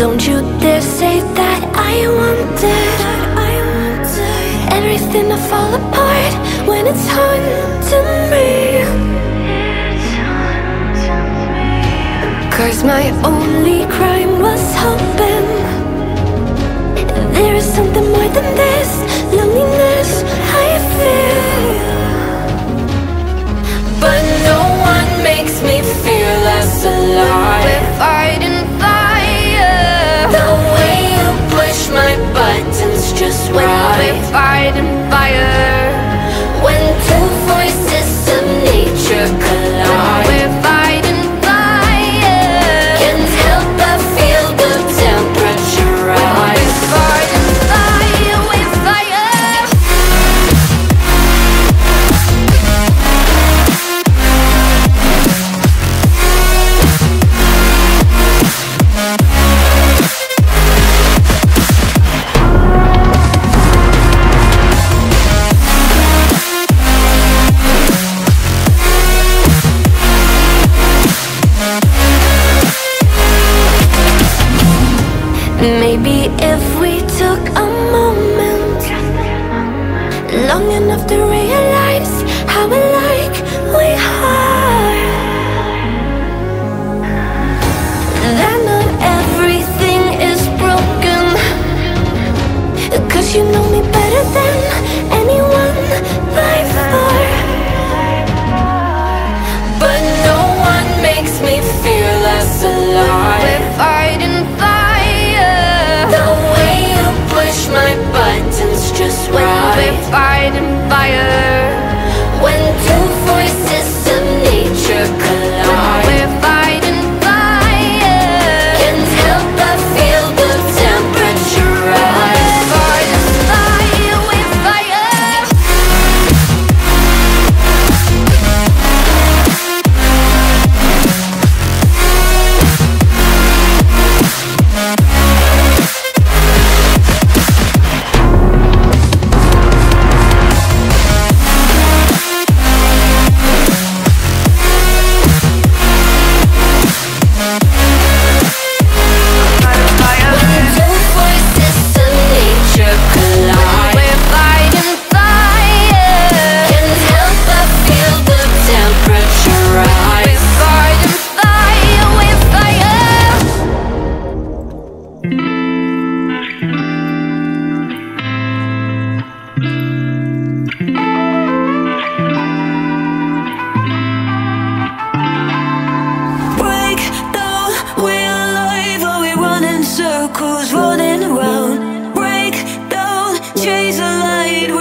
Don't you dare say that I wanted Everything to fall apart when it's haunting me. Cause my only crime was hoping There is something more than this loneliness I feel. But no one makes me feel less alone. Maybe if we took a moment Long enough to realize chase a light.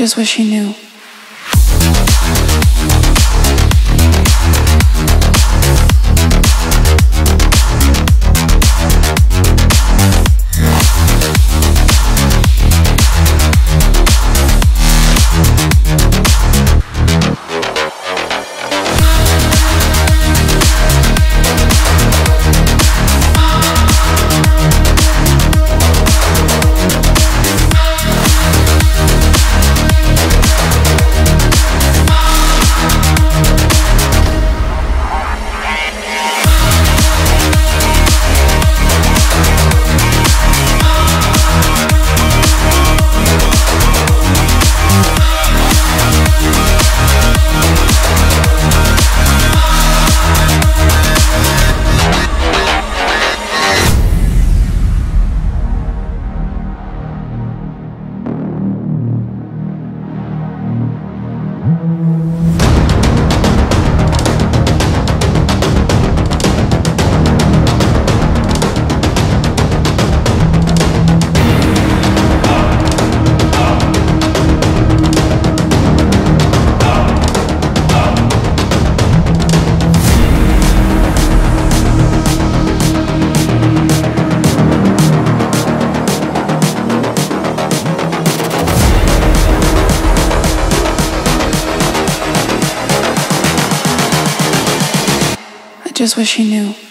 Just wish he knew. Just wish he knew.